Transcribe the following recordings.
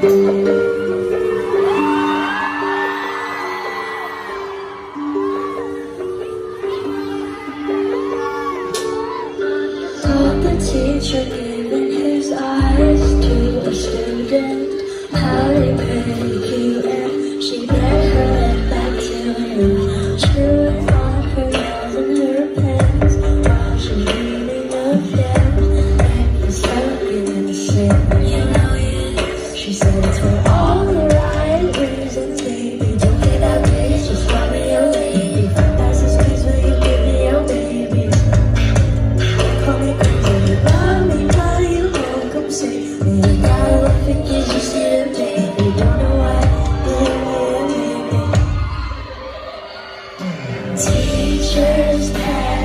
teacher giving his eyes to the student How they paid you and she read her back to him Chewing on her nails and her pens she's dreaming of them the Teacher's pet.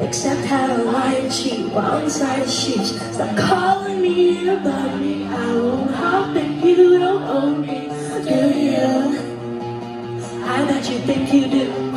Except Hawaiian cheek, wild side sheets Stop calling me about me. I won't hop and you don't own me, do you? I bet you think you do.